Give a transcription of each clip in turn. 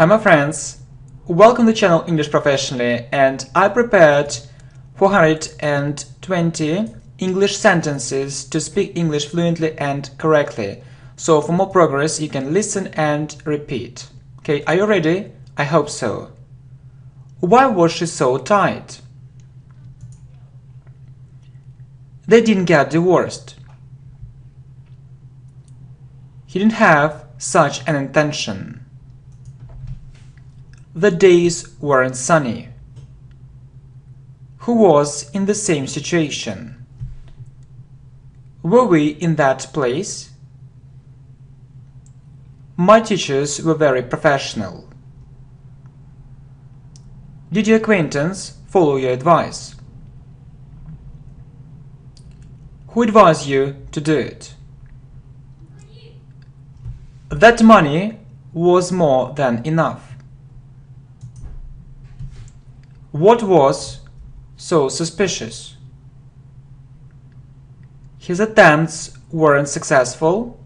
Hi my friends, welcome to the channel English Professionally and I prepared 420 English sentences to speak English fluently and correctly. So for more progress you can listen and repeat. Okay, are you ready? I hope so. Why was she so tight? They didn't get divorced. He didn't have such an intention. The days weren't sunny. Who was in the same situation? Were we in that place? My teachers were very professional. Did your acquaintance follow your advice? Who advised you to do it? That money was more than enough. What was so suspicious? His attempts weren't successful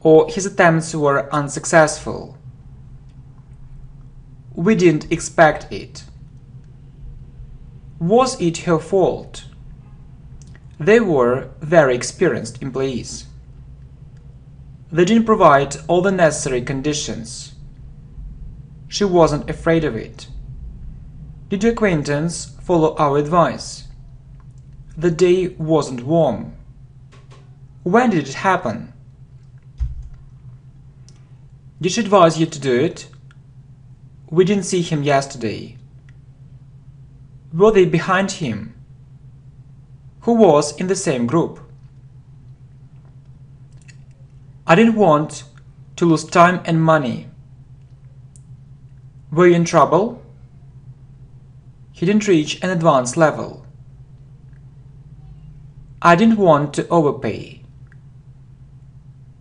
or his attempts were unsuccessful. We didn't expect it. Was it her fault? They were very experienced employees. They didn't provide all the necessary conditions. She wasn't afraid of it. Did your acquaintance follow our advice? The day wasn't warm. When did it happen? Did she advise you to do it? We didn't see him yesterday. Were they behind him? Who was in the same group? I didn't want to lose time and money. Were you in trouble? He didn't reach an advanced level. I didn't want to overpay.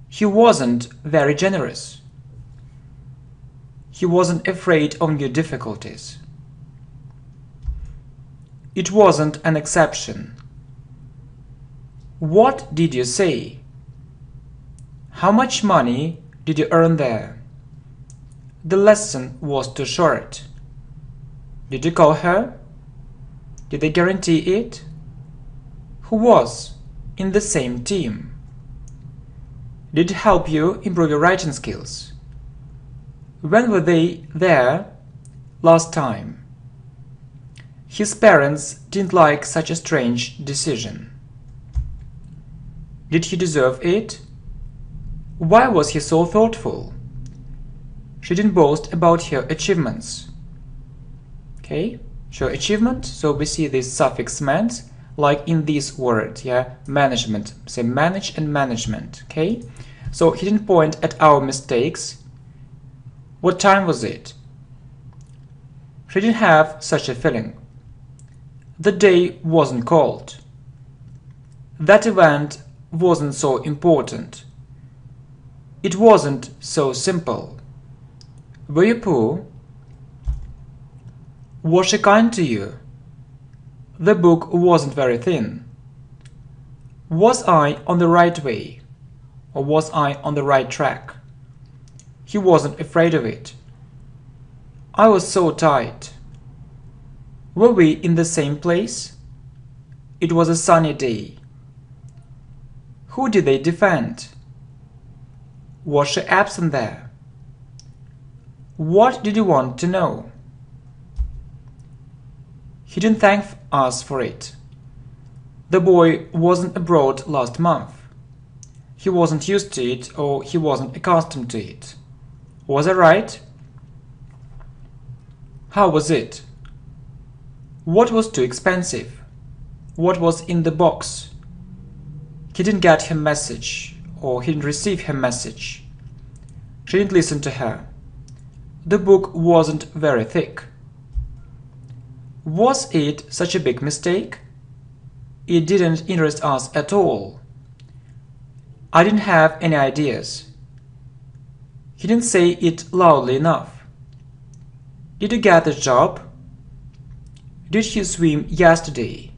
He wasn't very generous. He wasn't afraid of new difficulties. It wasn't an exception. What did you say? How much money did you earn there? The lesson was too short. Did you call her? Did they guarantee it? Who was in the same team? Did it help you improve your writing skills? When were they there last time? His parents didn't like such a strange decision. Did he deserve it? Why was he so thoughtful? She didn't boast about her achievements. Okay, so achievement, so we see this suffix meant, like in this word, yeah, management, say manage and management, okay? So he didn't point at our mistakes. What time was it? She didn't have such a feeling. The day wasn't cold. That event wasn't so important. It wasn't so simple. Were you poor? Was she kind to you? The book wasn't very thin. Was I on the right way? Or was I on the right track? He wasn't afraid of it. I was so tight. Were we in the same place? It was a sunny day. Who did they defend? Was she absent there? What did you want to know? He didn't thank us for it. The boy wasn't abroad last month. He wasn't used to it or he wasn't accustomed to it. Was I right? How was it? What was too expensive? What was in the box? He didn't get her message or he didn't receive her message. She didn't listen to her. The book wasn't very thick. Was it such a big mistake? It didn't interest us at all. I didn't have any ideas. He didn't say it loudly enough. Did you get the job? Did you swim yesterday?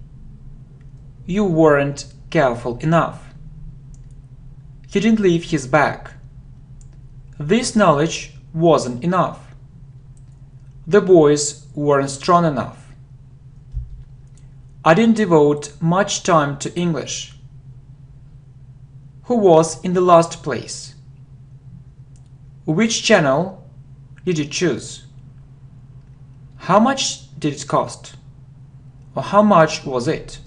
You weren't careful enough. He didn't leave his bag. This knowledge wasn't enough. The boys weren't strong enough. I didn't devote much time to English. Who was in the last place? Which channel did you choose? How much did it cost? Or how much was it?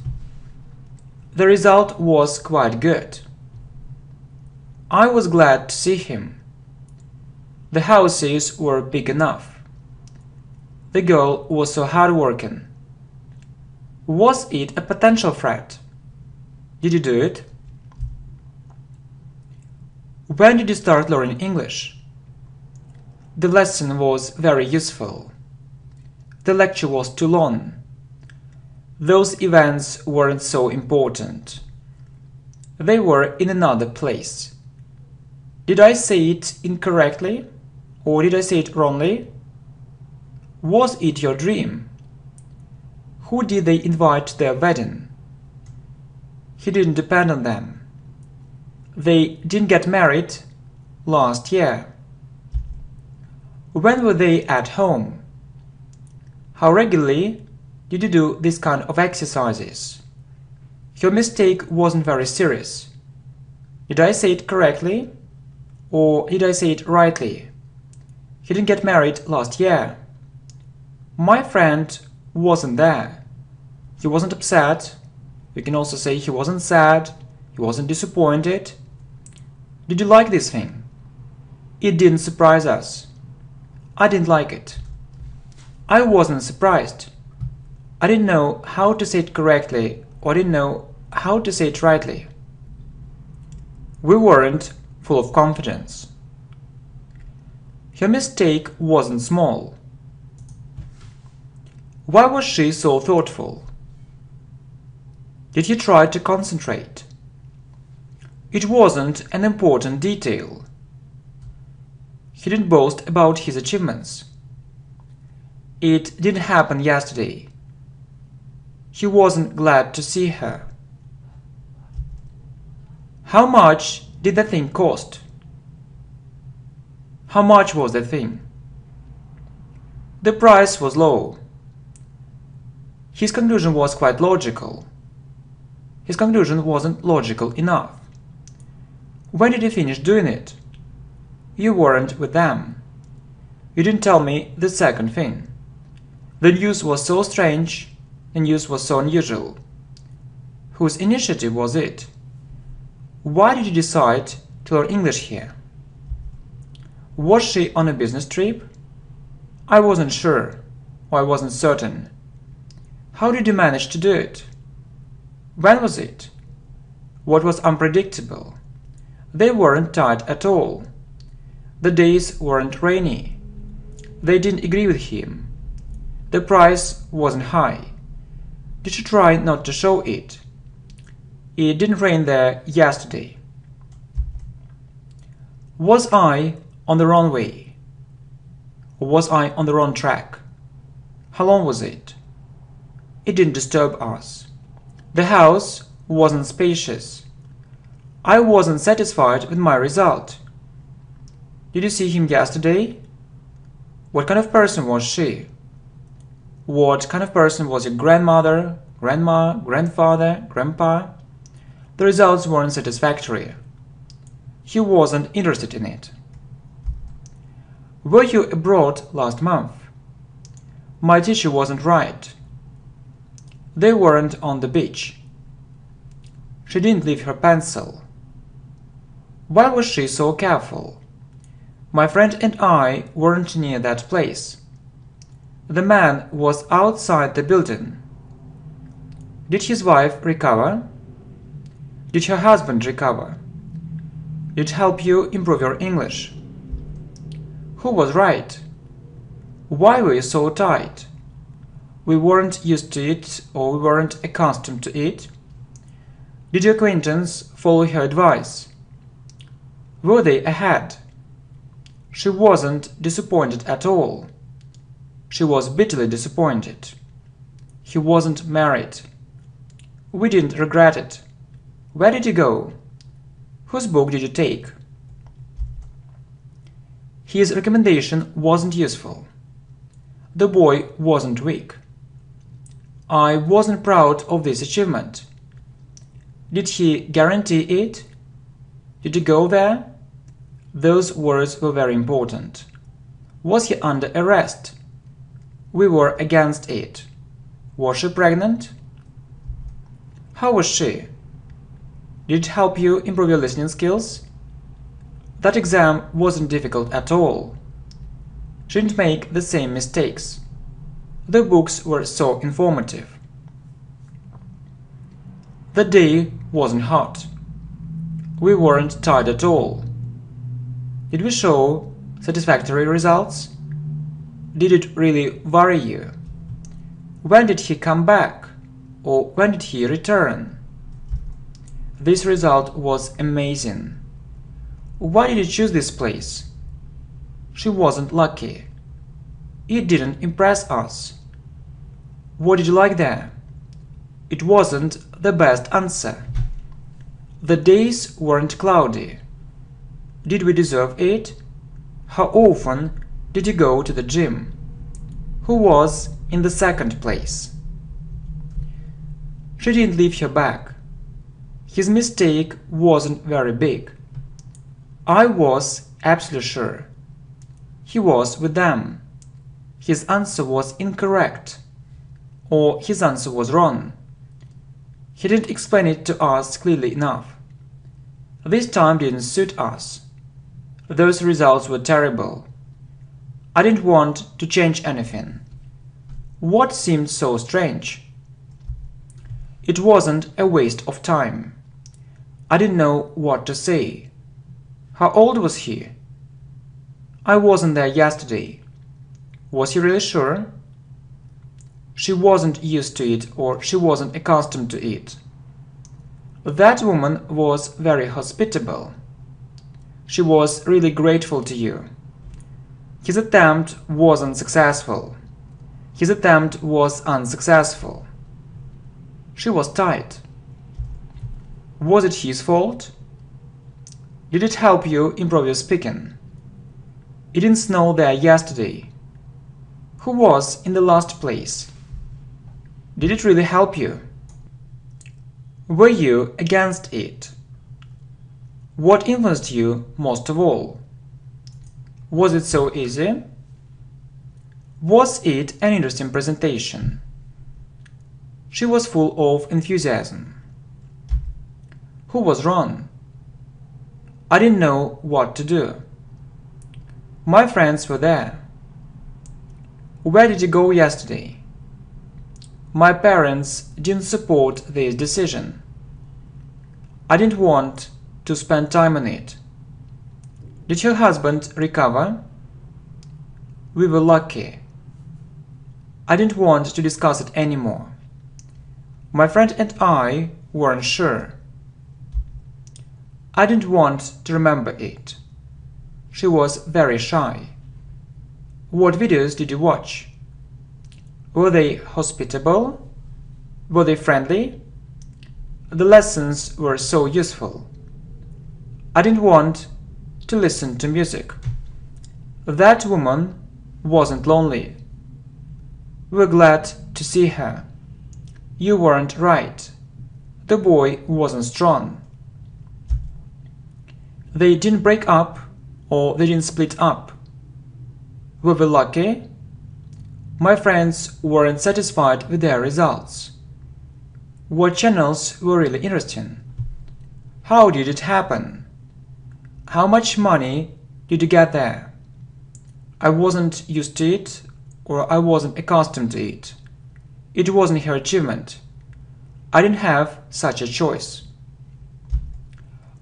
The result was quite good. I was glad to see him. The houses were big enough. The girl was so hardworking. Was it a potential threat? Did you do it? When did you start learning English? The lesson was very useful. The lecture was too long. Those events weren't so important. They were in another place. Did I say it incorrectly? Or did I say it wrongly? Was it your dream? Who did they invite to their wedding? He didn't depend on them. They didn't get married last year. When were they at home? How regularly did you do this kind of exercises? Your mistake wasn't very serious. Did I say it correctly? Or did I say it rightly? He didn't get married last year. My friend wasn't there. He wasn't upset. You can also say he wasn't sad. He wasn't disappointed. Did you like this thing? It didn't surprise us. I didn't like it. I wasn't surprised. I didn't know how to say it correctly or didn't know how to say it rightly. We weren't full of confidence. Her mistake wasn't small. Why was she so thoughtful? Did he try to concentrate? It wasn't an important detail. He didn't boast about his achievements. It didn't happen yesterday. He wasn't glad to see her. How much did the thing cost? How much was the thing? The price was low. His conclusion was quite logical. His conclusion wasn't logical enough. When did you finish doing it? You weren't with them. You didn't tell me the second thing. The news was so strange, the news was so unusual. Whose initiative was it? Why did you decide to learn English here? Was she on a business trip? I wasn't sure, or I wasn't certain. How did you manage to do it? When was it? What was unpredictable? They weren't tight at all. The days weren't rainy. They didn't agree with him. The price wasn't high. Did you try not to show it? It didn't rain there yesterday. Was I on the wrong way? Or was I on the wrong track? How long was it? It didn't disturb us. The house wasn't spacious. I wasn't satisfied with my result. Did you see him yesterday? What kind of person was she? What kind of person was your grandmother, grandma, grandfather, grandpa? The results weren't satisfactory. He wasn't interested in it. Were you abroad last month? My teacher wasn't right. They weren't on the beach. She didn't leave her pencil. Why was she so careful? My friend and I weren't near that place. The man was outside the building. Did his wife recover? Did her husband recover? Did it help you improve your English? Who was right? Why were you so tight? We weren't used to it or we weren't accustomed to it. Did your acquaintance follow her advice? Were they ahead? She wasn't disappointed at all. She was bitterly disappointed. He wasn't married. We didn't regret it. Where did you go? Whose book did you take? His recommendation wasn't useful. The boy wasn't weak. I wasn't proud of this achievement. Did he guarantee it? Did he go there? Those words were very important. Was he under arrest? We were against it. Was she pregnant? How was she? Did it help you improve your listening skills? That exam wasn't difficult at all. She didn't make the same mistakes. The books were so informative. The day wasn't hot. We weren't tired at all. Did we show satisfactory results? Did it really worry you? When did he come back? Or when did he return? This result was amazing. Why did you choose this place? She wasn't lucky. It didn't impress us. What did you like there? It wasn't the best answer. The days weren't cloudy. Did we deserve it? How often did you go to the gym? Who was in the second place? She didn't leave her back. His mistake wasn't very big. I was absolutely sure. He was with them. His answer was incorrect. Or his answer was wrong. He didn't explain it to us clearly enough. This time didn't suit us. Those results were terrible. I didn't want to change anything. What seemed so strange? It wasn't a waste of time. I didn't know what to say. How old was he? I wasn't there yesterday. Was he really sure? She wasn't used to it or she wasn't accustomed to it. That woman was very hospitable. She was really grateful to you. His attempt wasn't successful. His attempt was unsuccessful. She was tight. Was it his fault? Did it help you improve your speaking? It didn't snow there yesterday. Who was in the last place? Did it really help you? Were you against it? What influenced you most of all? Was it so easy? Was it an interesting presentation? She was full of enthusiasm. Who was wrong? I didn't know what to do. My friends were there. Where did you go yesterday? My parents didn't support this decision. I didn't want to spend time on it. Did your husband recover? We were lucky. I didn't want to discuss it anymore. My friend and I weren't sure. I didn't want to remember it. She was very shy. What videos did you watch? Were they hospitable? Were they friendly? The lessons were so useful. I didn't want to listen to music. That woman wasn't lonely. We're glad to see her. You weren't right. The boy wasn't strong. They didn't break up or they didn't split up. Were we lucky? My friends weren't satisfied with their results. What channels were really interesting? How did it happen? How much money did you get there? I wasn't used to it or I wasn't accustomed to it. It wasn't her achievement. I didn't have such a choice.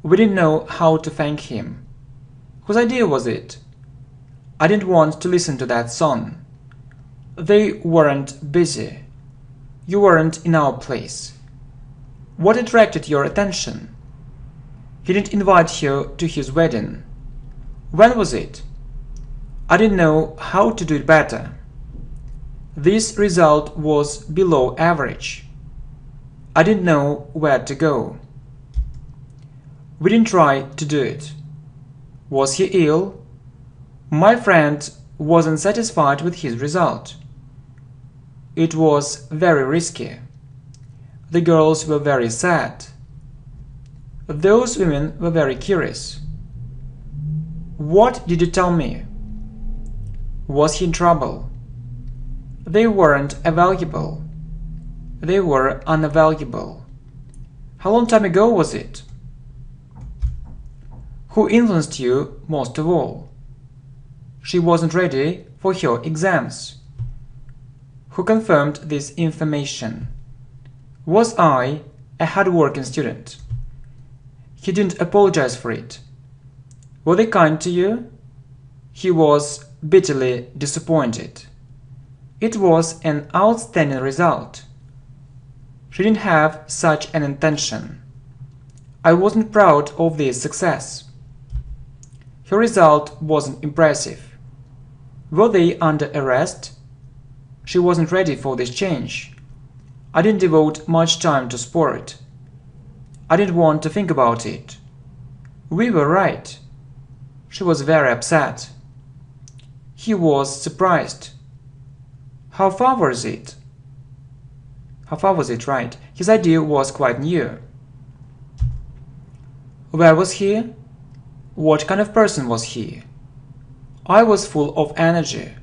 We didn't know how to thank him. Whose idea was it? I didn't want to listen to that song. They weren't busy. You weren't in our place. What attracted your attention? He didn't invite you to his wedding. When was it? I didn't know how to do it better. This result was below average. I didn't know where to go. We didn't try to do it. Was he ill? My friend wasn't satisfied with his result. It was very risky. The girls were very sad. Those women were very curious. What did you tell me? Was he in trouble? They weren't available. They were unavailable. How long time ago was it? Who influenced you most of all? She wasn't ready for her exams. Who confirmed this information? Was I a hard-working student? He didn't apologize for it. Were they kind to you? He was bitterly disappointed. It was an outstanding result. She didn't have such an intention. I wasn't proud of this success. Her result wasn't impressive. Were they under arrest? She wasn't ready for this change. I didn't devote much time to sport. I didn't want to think about it. We were right. She was very upset. He was surprised. How far was it? How far was it right? His idea was quite new. Where was he? What kind of person was he? I was full of energy.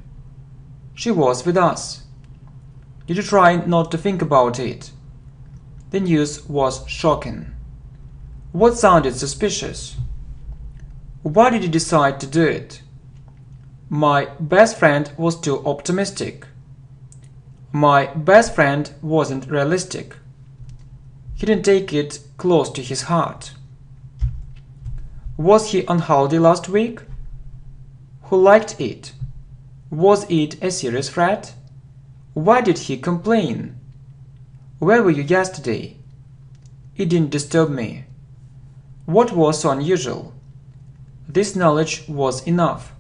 She was with us. Did you try not to think about it? The news was shocking. What sounded suspicious? Why did you decide to do it? My best friend was too optimistic. My best friend wasn't realistic. He didn't take it close to his heart. Was he on holiday last week? Who liked it? Was it a serious threat? Why did he complain? Where were you yesterday? It didn't disturb me. What was so unusual? This knowledge was enough.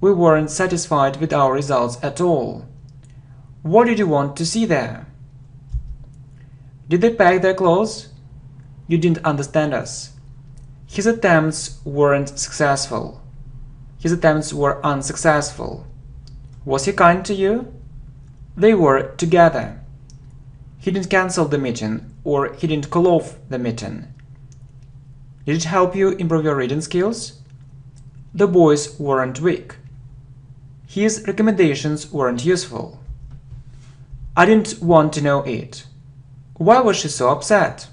We weren't satisfied with our results at all. What did you want to see there? Did they pack their clothes? You didn't understand us. His attempts weren't successful. His attempts were unsuccessful. Was he kind to you? They were together. He didn't cancel the meeting or he didn't call off the meeting. Did it help you improve your reading skills? The boys weren't weak. His recommendations weren't useful. I didn't want to know it. Why was she so upset?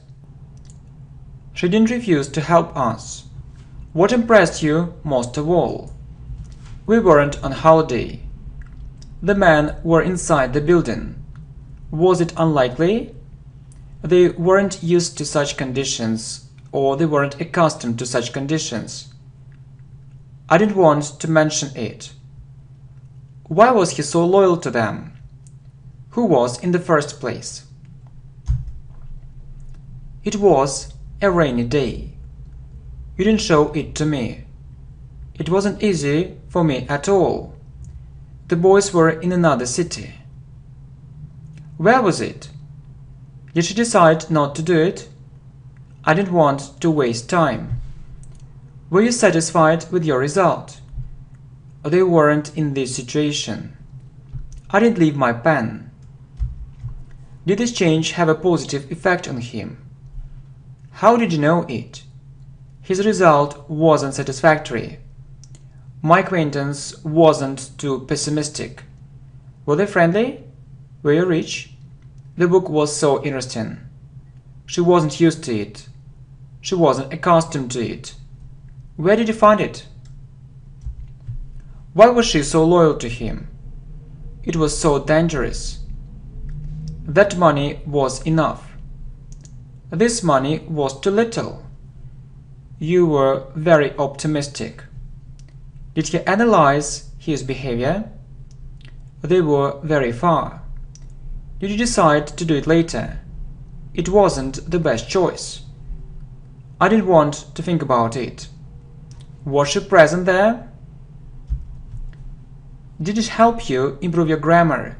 She didn't refuse to help us. What impressed you most of all? We weren't on holiday. The men were inside the building. Was it unlikely? They weren't used to such conditions, or they weren't accustomed to such conditions. I didn't want to mention it. Why was he so loyal to them? who was in the first place. It was a rainy day. You didn't show it to me. It wasn't easy for me at all. The boys were in another city. Where was it? Did she decide not to do it? I didn't want to waste time. Were you satisfied with your result? They weren't in this situation. I didn't leave my pen. Did this change have a positive effect on him? How did you know it? His result wasn't satisfactory. My acquaintance wasn't too pessimistic. Were they friendly? Were you rich? The book was so interesting. She wasn't used to it. She wasn't accustomed to it. Where did you find it? Why was she so loyal to him? It was so dangerous. That money was enough. This money was too little. You were very optimistic. Did he analyze his behavior? They were very far. Did you decide to do it later? It wasn't the best choice. I didn't want to think about it. Was she present there? Did it help you improve your grammar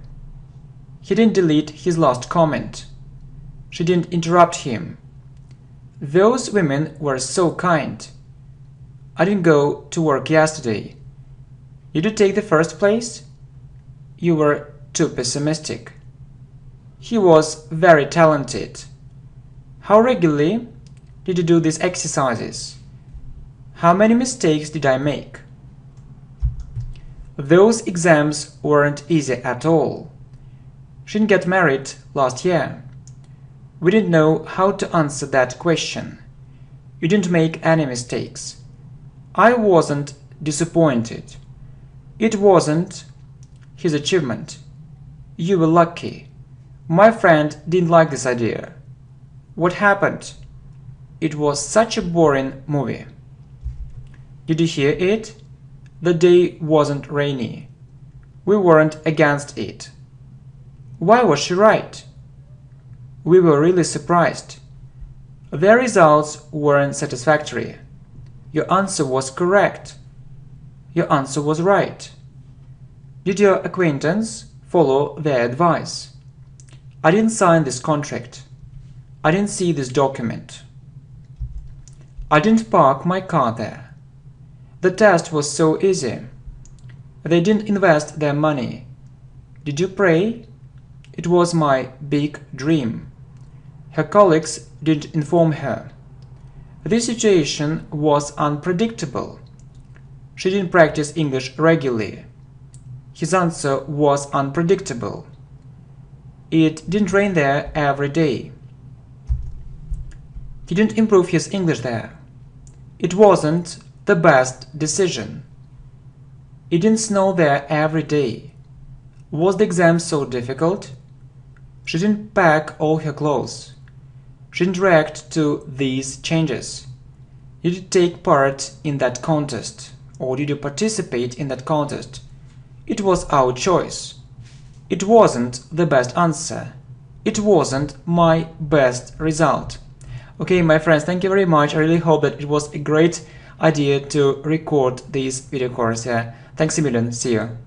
he didn't delete his last comment. She didn't interrupt him. Those women were so kind. I didn't go to work yesterday. Did you take the first place? You were too pessimistic. He was very talented. How regularly did you do these exercises? How many mistakes did I make? Those exams weren't easy at all. She didn't get married last year. We didn't know how to answer that question. You didn't make any mistakes. I wasn't disappointed. It wasn't his achievement. You were lucky. My friend didn't like this idea. What happened? It was such a boring movie. Did you hear it? The day wasn't rainy. We weren't against it. Why was she right? We were really surprised. Their results weren't satisfactory. Your answer was correct. Your answer was right. Did your acquaintance follow their advice? I didn't sign this contract. I didn't see this document. I didn't park my car there. The test was so easy. They didn't invest their money. Did you pray? It was my big dream. Her colleagues didn't inform her. This situation was unpredictable. She didn't practice English regularly. His answer was unpredictable. It didn't rain there every day. He didn't improve his English there. It wasn't the best decision. It didn't snow there every day. Was the exam so difficult? She didn't pack all her clothes. Didn't react to these changes. Did you take part in that contest? Or did you participate in that contest? It was our choice. It wasn't the best answer. It wasn't my best result. Okay, my friends, thank you very much. I really hope that it was a great idea to record this video course. Yeah. Thanks a million. See you.